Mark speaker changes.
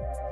Speaker 1: you